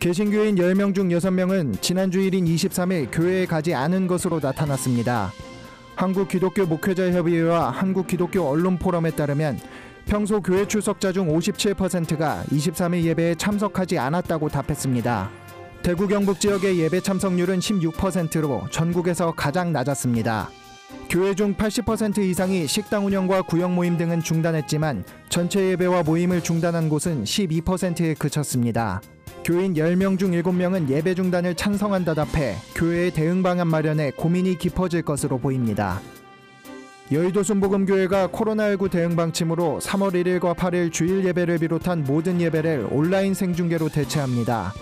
개신교인 10명 중 6명은 지난 주일인 23일 교회에 가지 않은 것으로 나타났습니다. 한국기독교 목회자협의회와 한국기독교 언론포럼에 따르면 평소 교회 출석자 중 57%가 23일 예배에 참석하지 않았다고 답했습니다. 대구 경북 지역의 예배 참석률은 16%로 전국에서 가장 낮았습니다. 교회 중 80% 이상이 식당 운영과 구역 모임 등은 중단했지만 전체 예배와 모임을 중단한 곳은 12%에 그쳤습니다. 교인 10명 중 7명은 예배 중단을 찬성한다 답해 교회의 대응 방안 마련에 고민이 깊어질 것으로 보입니다. 여의도 순복음교회가 코로나19 대응 방침으로 3월 1일과 8일 주일 예배를 비롯한 모든 예배를 온라인 생중계로 대체합니다.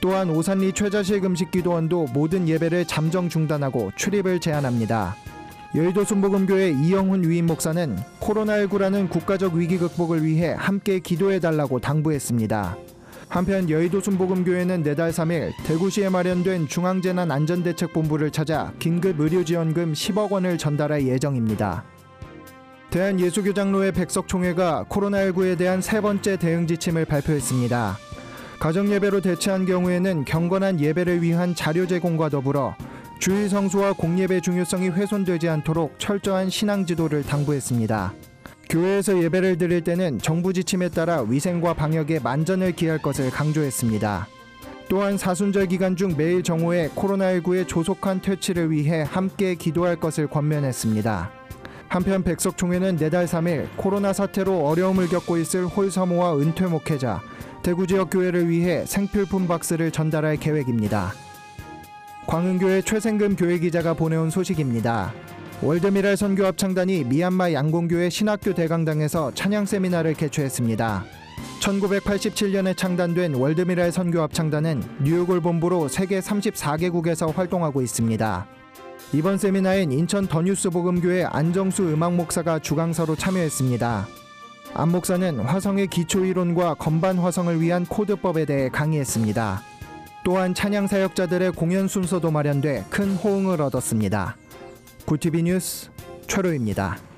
또한 오산리 최자실 금식 기도원도 모든 예배를 잠정 중단하고 출입을 제한합니다. 여의도 순복음교회 이영훈 위임 목사는 코로나19라는 국가적 위기 극복을 위해 함께 기도해달라고 당부했습니다. 한편 여의도 순복음교회는 내달 3일 대구시에 마련된 중앙재난안전대책본부를 찾아 긴급 의료지원금 10억 원을 전달할 예정입니다. 대한예수교장로회 백석총회가 코로나19에 대한 세 번째 대응 지침을 발표했습니다. 가정예배로 대체한 경우에는 경건한 예배를 위한 자료 제공과 더불어 주일 성수와 공예배 중요성이 훼손되지 않도록 철저한 신앙 지도를 당부했습니다. 교회에서 예배를 드릴 때는 정부 지침에 따라 위생과 방역에 만전을 기할 것을 강조했습니다. 또한 사순절 기간 중 매일 정오에 코로나19의 조속한 퇴치를 위해 함께 기도할 것을 권면했습니다. 한편 백석총회는 내달 3일 코로나 사태로 어려움을 겪고 있을 홀서모와 은퇴 목회자, 대구 지역 교회를 위해 생필품 박스를 전달할 계획입니다. 광흥교회 최생금 교회 기자가 보내온 소식입니다. 월드미랄 선교 합창단이 미얀마 양공교회 신학교 대강당에서 찬양 세미나를 개최했습니다. 1987년에 창단된 월드미랄 선교 합창단은 뉴욕을 본부로 세계 34개국에서 활동하고 있습니다. 이번 세미나엔 인천 더뉴스 복음교회 안정수 음악 목사가 주강사로 참여했습니다. 안 목사는 화성의 기초 이론과 건반 화성을 위한 코드법에 대해 강의했습니다. 또한 찬양 사역자들의 공연 순서도 마련돼 큰 호응을 얻었습니다. 구티비 뉴스 최로입니다.